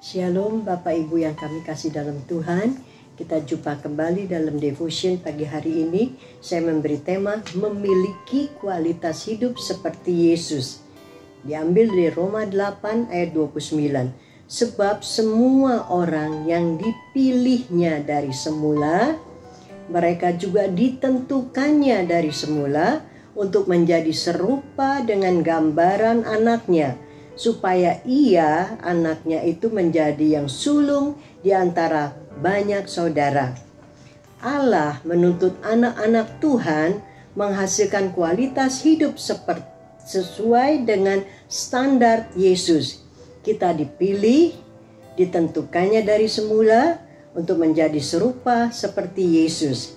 Shalom Bapak Ibu yang kami kasih dalam Tuhan. Kita jumpa kembali dalam devotion pagi hari ini. Saya memberi tema Memiliki kualitas hidup seperti Yesus. Diambil dari Roma 8 ayat 29 Sebab semua orang yang dipilihnya dari semula Mereka juga ditentukannya dari semula Untuk menjadi serupa dengan gambaran anaknya supaya ia anaknya itu menjadi yang sulung di antara banyak saudara. Allah menuntut anak-anak Tuhan menghasilkan kualitas hidup seperti sesuai dengan standar Yesus. Kita dipilih, ditentukannya dari semula untuk menjadi serupa seperti Yesus.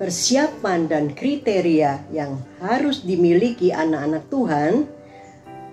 Persiapan dan kriteria yang harus dimiliki anak-anak Tuhan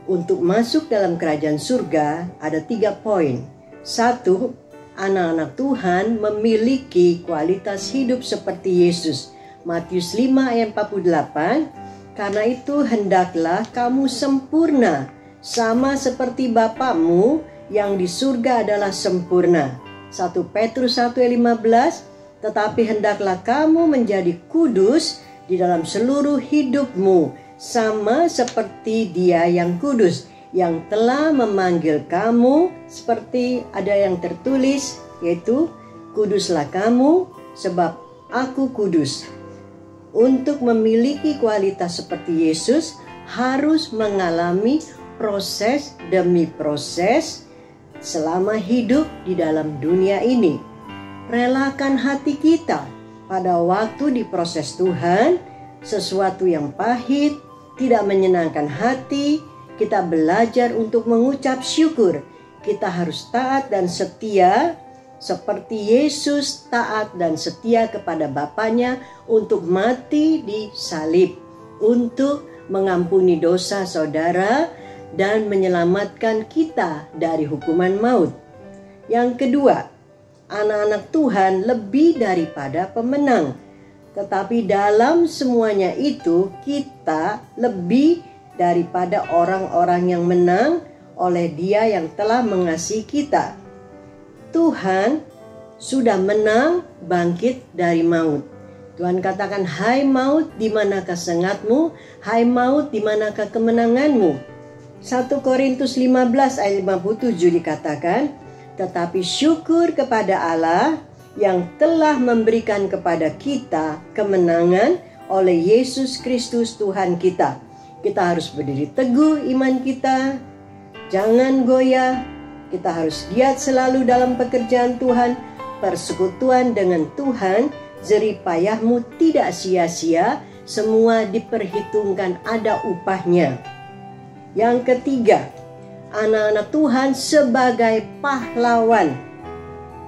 untuk masuk dalam kerajaan surga ada tiga poin. Satu, anak-anak Tuhan memiliki kualitas hidup seperti Yesus. Matius 5 ayat 48, karena itu hendaklah kamu sempurna, sama seperti Bapamu yang di surga adalah sempurna. 1 Petrus 1 ayat 15, tetapi hendaklah kamu menjadi kudus di dalam seluruh hidupmu, sama seperti Dia yang kudus yang telah memanggil kamu seperti ada yang tertulis yaitu kuduslah kamu sebab aku kudus. Untuk memiliki kualitas seperti Yesus harus mengalami proses demi proses selama hidup di dalam dunia ini. Relakan hati kita pada waktu diproses Tuhan, sesuatu yang pahit, tidak menyenangkan hati, kita belajar untuk mengucap syukur. Kita harus taat dan setia seperti Yesus taat dan setia kepada Bapaknya untuk mati di salib, untuk mengampuni dosa saudara dan menyelamatkan kita dari hukuman maut. Yang kedua, anak-anak Tuhan lebih daripada pemenang tetapi dalam semuanya itu kita lebih daripada orang-orang yang menang oleh Dia yang telah mengasihi kita. Tuhan sudah menang bangkit dari maut. Tuhan katakan, "Hai maut, di manakah sengatmu? Hai maut, di manakah kemenanganmu?" 1 Korintus 15 ayat 57 dikatakan, "Tetapi syukur kepada Allah yang telah memberikan kepada kita kemenangan oleh Yesus Kristus Tuhan kita. Kita harus berdiri teguh iman kita, jangan goyah. Kita harus giat selalu dalam pekerjaan Tuhan, persekutuan dengan Tuhan, jerih payahmu tidak sia-sia, semua diperhitungkan ada upahnya. Yang ketiga, anak-anak Tuhan sebagai pahlawan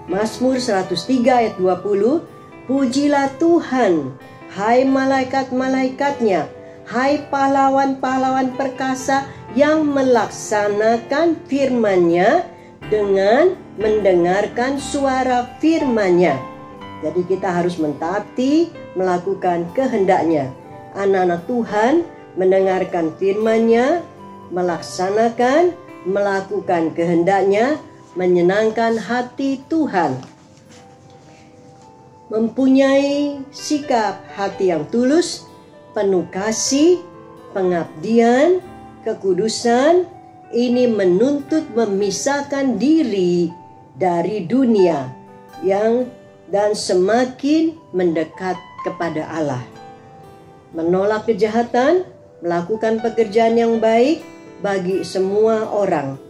Mazmur 103 ayat 20, Pujilah Tuhan, hai malaikat-malaikatnya, hai pahlawan-pahlawan perkasa yang melaksanakan firman-Nya dengan mendengarkan suara firman-Nya. Jadi kita harus mentaati, melakukan kehendaknya. Anak-anak Tuhan mendengarkan firman-Nya, melaksanakan, melakukan kehendaknya, menyenangkan hati Tuhan. Mempunyai sikap hati yang tulus, penuh kasih, pengabdian, kekudusan, ini menuntut memisahkan diri dari dunia yang dan semakin mendekat kepada Allah. Menolak kejahatan, melakukan pekerjaan yang baik bagi semua orang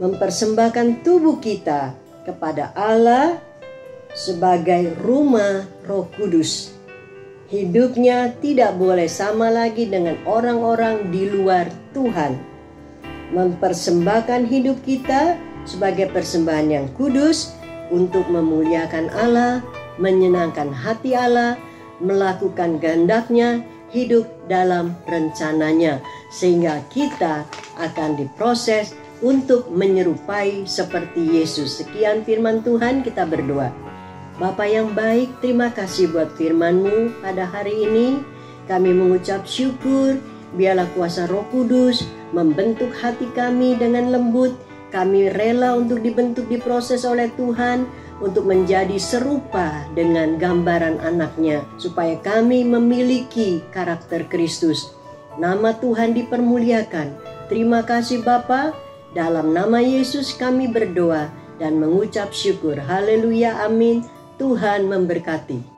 mempersembahkan tubuh kita kepada Allah sebagai rumah Roh Kudus. Hidupnya tidak boleh sama lagi dengan orang-orang di luar Tuhan. Mempersembahkan hidup kita sebagai persembahan yang kudus untuk memuliakan Allah, menyenangkan hati Allah, melakukan kehendaknya, hidup dalam rencananya, sehingga kita akan diproses untuk menyerupai seperti Yesus. Sekian firman Tuhan kita berdoa. Bapak yang baik, terima kasih buat firman-Mu pada hari ini. Kami mengucap syukur, biarlah kuasa roh kudus membentuk hati kami dengan lembut, Kami rela untuk dibentuk diproses oleh Tuhan untuk menjadi serupa dengan gambaran anaknya supaya kami memiliki karakter Kristus. Nama Tuhan dipermuliakan. Terima kasih Bapa. Dalam nama Yesus kami berdoa dan mengucap syukur. Haleluya, amin. Tuhan memberkati.